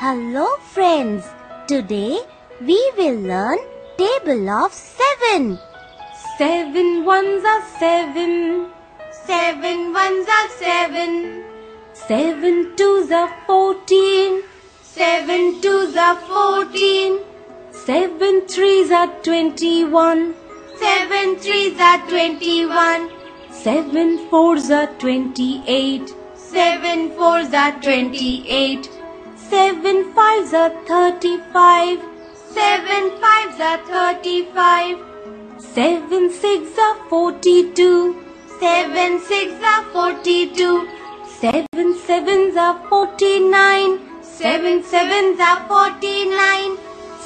Hello friends. Today we will learn table of 7. Seven ones are seven. Seven ones are seven. Seven twos are fourteen. Seven twos are fourteen. Seven threes are twenty-one. Seven threes are twenty-one. Seven fours are twenty-eight. Seven fours are twenty-eight. Seven fives are thirty-five. Seven fives are thirty-five. Seven six are forty-two. Seven six are forty-two. Seven sevens are forty-nine. Seven sevens are forty-nine.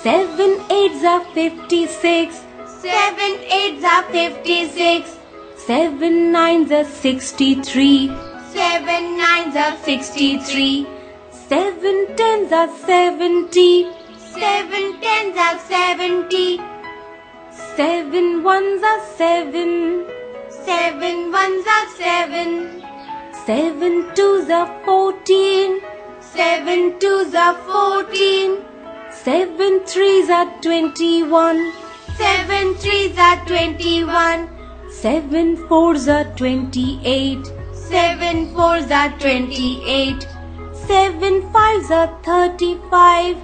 Seven eights are fifty-six. Seven eights are fifty-six. Seven nines are sixty-three. Seven nines are sixty-three. Seven tens are seventy. Seven tens are seventy. Seven ones are seven. Seven ones are seven. Seven twos are fourteen. Seven twos are fourteen. Seven threes are twenty-one. Seven threes are twenty-one. Seven fours are twenty-eight. Seven fours are twenty-eight. Seven fives are thirty-five.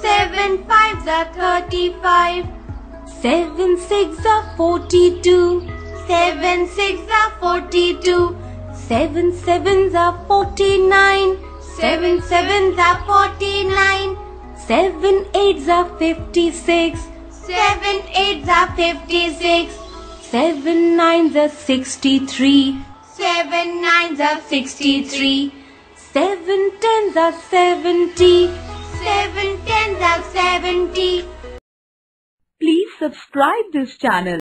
Seven fives are thirty-five. Seven six are forty-two. Seven six are forty-two. Seven sevens are forty-nine. Seven sevens are forty-nine. Seven eights are fifty-six. Seven eights are fifty-six. Seven nines are sixty-three. Seven nines are sixty-three. Seven tens are seventy. Seven tens are seventy. Please subscribe this channel.